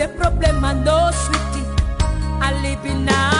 the problem and those with it. I live in now.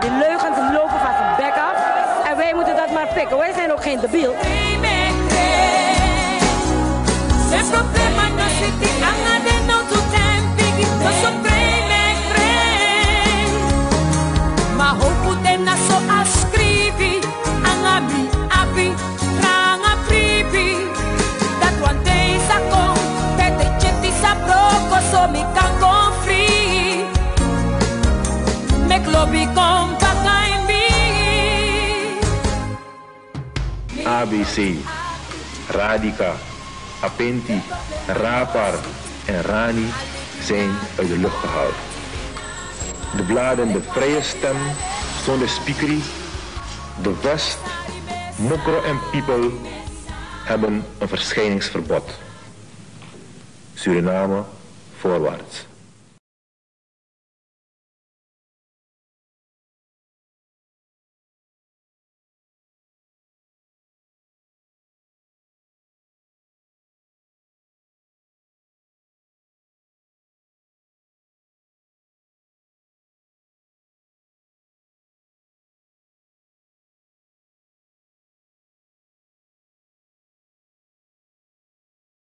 Die leugens lopen gaat zijn bek af. En wij moeten dat maar pikken. Wij zijn ook geen debiel. Maar hoop moet en dat zo als ABC, Radica, Apenti, Rapar en Rani zijn uit de lucht gehaald. De bladen De Vrije Stem, Zonder Spiekerie, De West, Mokro en People hebben een verschijningsverbod. Suriname voorwaarts.